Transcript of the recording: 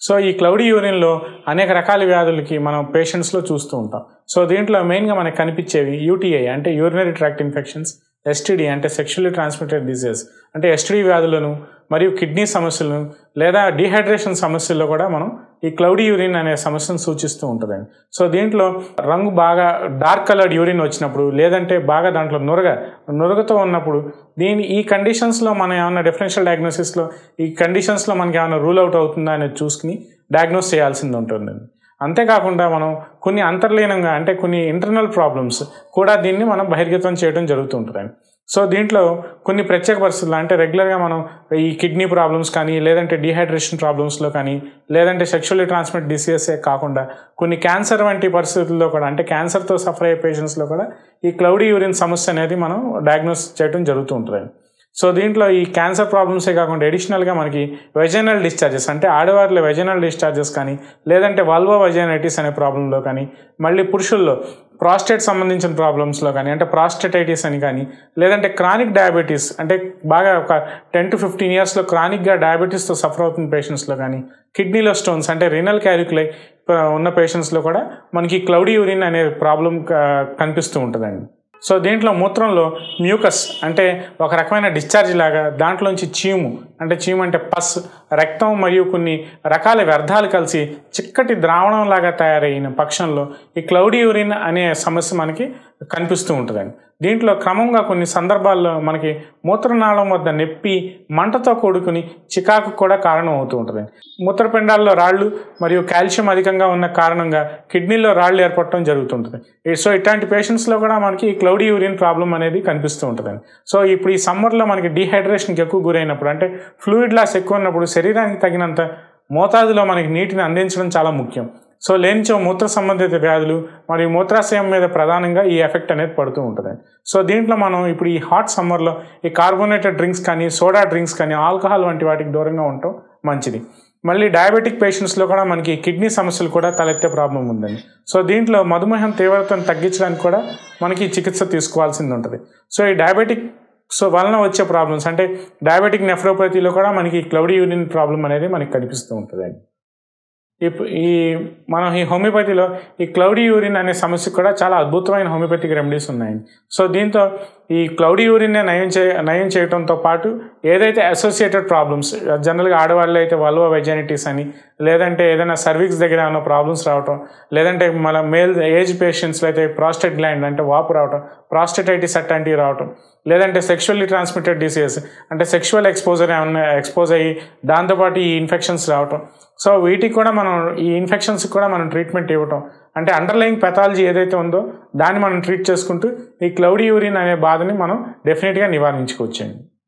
So ఈ cloudy యూరిన్లో అనేక రకాల వ్యాధులకి మనం పేషెంట్స్లో చూస్తూ ఉంటాం. సో దీంట్లో మెయిన్గా మనకు కనిపించేవి యూటీఐ అంటే యూరినరీ ట్రాక్ట్ ఇన్ఫెక్షన్స్ ఎస్టీడీ అంటే సెక్షువల్లీ ట్రాన్స్మిటెడ్ డిజీజ్ అంటే ఎస్టీడీ వ్యాధులను మరియు కిడ్నీ సమస్యలను లేదా డీహైడ్రేషన్ సమస్యల్లో కూడా మనం ఈ క్లౌడీ యూరిన్ అనే సమస్యను సూచిస్తూ ఉంటుందండి. సో దీంట్లో రంగు బాగా డార్క్ కలర్డ్ యూరిన్ వచ్చినప్పుడు లేదంటే బాగా దాంట్లో నురగ నురగతో ఉన్నప్పుడు దీని ఈ కండిషన్స్లో మనం ఏమైనా డిఫరెన్షియల్ డయాగ్నోసిస్లో ఈ కండిషన్స్లో మనకి ఏమైనా రూల్ అవుట్ అవుతుందా అనేది చూసుకుని డయాగ్నోస్ చేయాల్సింది ఉంటుందండి. అంతేకాకుండా మనం కొన్ని అంతర్లీనంగా అంటే కొన్ని ఇంటర్నల్ ప్రాబ్లమ్స్ కూడా దీన్ని మనం బహిర్గతం చేయడం జరుగుతుంటుందండి సో దీంట్లో కొన్ని ప్రత్యేక పరిస్థితులు అంటే రెగ్యులర్గా మనం ఈ కిడ్నీ ప్రాబ్లమ్స్ కానీ లేదంటే డిహైడ్రేషన్ ప్రాబ్లమ్స్లో కానీ లేదంటే సెక్షువల్లీ ట్రాన్స్మిట్ డిసీజెసే కాకుండా కొన్ని క్యాన్సర్ వంటి పరిస్థితుల్లో కూడా అంటే క్యాన్సర్తో సఫర్ అయ్యే పేషెంట్స్లో కూడా ఈ క్లౌడీ యూరిన్ సమస్య అనేది మనం డయాగ్నోస్ చేయడం జరుగుతూ ఉంటుంది సో దీంట్లో ఈ క్యాన్సర్ ప్రాబ్లమ్సే కాకుండా అడిషనల్గా మనకి వెజనల్ డిశ్చార్జెస్ అంటే ఆడవారిలో వెజనల్ డిశ్చార్జెస్ కానీ లేదంటే వాల్వో వెజనైటిస్ అనే ప్రాబ్లంలో కానీ మళ్ళీ పురుషుల్లో ప్రాస్టేట్ సంబంధించిన ప్రాబ్లమ్స్లో కానీ అంటే ప్రాస్టేటైటిస్ అని కానీ లేదంటే క్రానిక్ డయాబెటీస్ అంటే బాగా ఒక టెన్ టు ఫిఫ్టీన్ ఇయర్స్లో క్రానిక్గా డయాబెటీస్తో సఫర్ అవుతున్న పేషెంట్స్లో కానీ కిడ్నీలో స్టోన్స్ అంటే రినల్ క్యాలిక్యులై uh, ఉన్న పేషెంట్స్లో కూడా మనకి క్లౌడీ యూరిన్ అనే ప్రాబ్లం uh, కనిపిస్తూ ఉంటుందండి. సో దీంట్లో మూత్రంలో మ్యూకస్ అంటే ఒక రకమైన డిశ్చార్జ్ లాగా దాంట్లోంచి చీము అంటే చీము అంటే పస్ రక్తం మరియు కొన్ని రకాల వ్యర్థాలు కలిసి చిక్కటి ద్రావణంలాగా తయారైన పక్షంలో ఈ క్లౌడీ యూరిన్ అనే సమస్య మనకి కనిపిస్తూ ఉంటుందండి. దీంట్లో క్రమంగా కొన్ని సందర్భాల్లో మనకి మూత్రనాళం వద్ద నొప్పి మంటతో కూడుకుని చికాకు కూడా కారణం అవుతూ ఉంటుంది. మూత్రపిండాల్లో రాళ్ళు మరియు కాల్షియం అధికంగా ఉన్న కారణంగా కిడ్నీలో రాళ్ళు ఏర్పడటం జరుగుతుంటుంది. సో ఇట్లాంటి పేషెంట్స్లో కూడా మనకి క్లౌడీ యూరిన్ ప్రాబ్లం అనేది కనిపిస్తూ ఉంటుందండి. సో ఇప్పుడు ఈ సమ్మర్లో మనకి డీహైడ్రేషన్కి ఎక్కువ గురైనప్పుడు అంటే ఫ్లూయిడ్ లాస్ ఎక్కువ ఉన్నప్పుడు శరీరానికి తగినంత మోతాదులో మనకి నీటిని అందించడం చాలా ముఖ్యం. సో లేనిచో మూత్ర సంబంధిత వ్యాధులు మరియు మూత్రాశయం మీద ప్రధానంగా ఈ ఎఫెక్ట్ అనేది పడుతూ ఉంటుంది. సో దీంట్లో మనం ఇప్పుడు ఈ హాట్ సమ్మర్లో ఈ కార్బోనేటెడ్ డ్రింక్స్ కానీ సోడా డ్రింక్స్ కానీ ఆల్కహాల్ వంటి వాటికి దూరంగా ఉండటం మంచిది. మళ్ళీ డయాబెటిక్ పేషెంట్స్లో కూడా మనకి కిడ్నీ సమస్యలు కూడా తలెత్తే ప్రాబ్లం ఉందండి. సో దీంట్లో మధుమేహం తీవ్రతను తగ్గించడానికి కూడా మనకి చికిత్స తీసుకోవాల్సింది ఉంటుంది. సో ఈ డయాబెటిక్ సో వలన వచ్చే ప్రాబ్లమ్స్ అంటే డయాబెటిక్ నెఫ్రోపతిలో కూడా మనకి క్లౌడీ యూరిన్ ప్రాబ్లం అనేది మనకి కనిపిస్తూ ఉంటుందండి. ఈ మనం ఈ హోమియోపతిలో ఈ క్లౌడీ యూరిన్ అనే సమస్య కూడా చాలా అద్భుతమైన హోమియోపతిక్ రెమెడీస్ ఉన్నాయి సో దీంతో ఈ క్లౌడీ యూరిన్నే నయం చే నయం చేయడంతో పాటు ఏదైతే అసోసియేటెడ్ ప్రాబ్లమ్స్ జనరల్గా ఆడవాళ్ళు అయితే వల్వ వెజానిటీస్ అని లేదంటే ఏదైనా సర్వీక్స్ దగ్గర ఏమైనా ప్రాబ్లమ్స్ రావటం లేదంటే మన మేల్ ఏజ్ పేషెంట్స్లో అయితే ప్రాస్టెట్ గ్లాండ్ అంటే వాపు రావటం ప్రాస్టెటైటిస్ అట్లాంటివి రావటం లేదంటే సెక్షువల్లీ ట్రాన్స్మిటెడ్ డిసీజెస్ అంటే సెక్షువల్ ఎక్స్పోజర్ ఏమన్నా ఎక్స్పోజ్ అయ్యి దాంతోపాటు ఈ ఇన్ఫెక్షన్స్ రావటం. సో వీటికి కూడా మనం ఈ ఇన్ఫెక్షన్స్కి కూడా మనం ట్రీట్మెంట్ ఇవ్వటం. అంటే అండర్లయింగ్ పెథాలజీ ఏదైతే ఉందో దాన్ని మనం ట్రీట్ చేసుకుంటూ ఈ క్లౌడీ యూరిన్ అనే బాధని మనం డెఫినెట్గా నివారించుకోవచ్చండి.